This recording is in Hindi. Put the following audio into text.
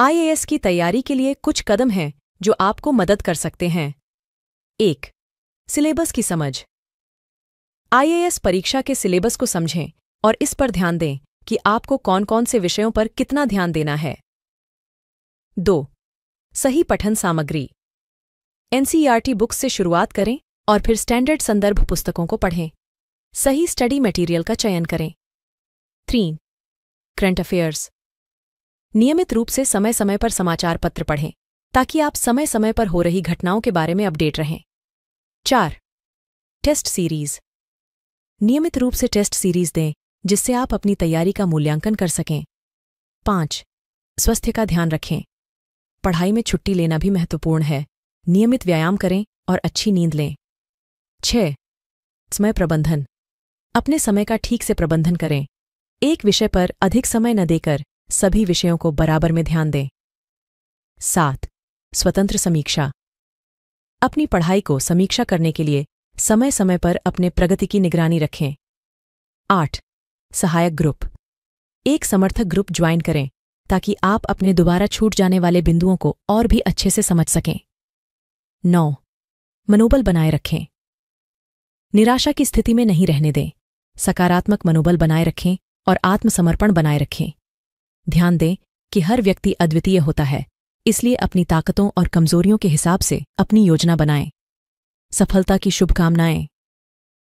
आईएएस की तैयारी के लिए कुछ कदम हैं जो आपको मदद कर सकते हैं। एक, सिलेबस की समझ। आईएएस परीक्षा के सिलेबस को समझें और इस पर ध्यान दें कि आपको कौन कौन से विषयों पर कितना ध्यान देना है। दो, सही पठन सामग्री। एनसीईआरटी बुक्स से शुरुआत करें और फिर स्टैंडर्ड संदर्भ पुस्तकों को पढ़ें। सही स्टडी मटेरियल का चयन करें। Three current affairs. नियमित रूप से समय समय पर समाचार पत्र पढ़ें, ताकि आप समय समय पर हो रही घटनाओं के बारे में अपडेट रहें। चार, टेस्ट सीरीज़। नियमित रूप से टेस्ट सीरीज़ दें, जिससे आप अपनी तैयारी का मूल्यांकन कर सकें। पाँच, स्वास्थ्य का ध्यान रखें। पढ़ाई में छुट्टी लेना भी महत्वपूर्ण है। नियमित व्यायाम करें और अच्छी नींद लें। छः समय प्रबंधन। अपने समय का ठीक से प्रबंधन करें। एक विषय पर अधिक समय न देकर सभी विषयों को बराबर में ध्यान दें। सात, स्वतंत्र समीक्षा। अपनी पढ़ाई को समीक्षा करने के लिए समय समय पर अपने प्रगति की निगरानी रखें। आठ, सहायक ग्रुप। एक समर्थक ग्रुप ज्वाइन करें, ताकि आप अपने दोबारा छूट जाने वाले बिंदुओं को और भी अच्छे से समझ सकें। नौ, मनोबल बनाए रखें। निराशा की स्थिति में नहीं रहने दें। सकारात्मक मनोबल बनाए रखें और आत्मसमर्पण बनाए रखें। ध्यान दें कि हर व्यक्ति अद्वितीय होता है, इसलिए अपनी ताकतों और कमजोरियों के हिसाब से अपनी योजना बनाएँ। सफलता की शुभकामनाएँ।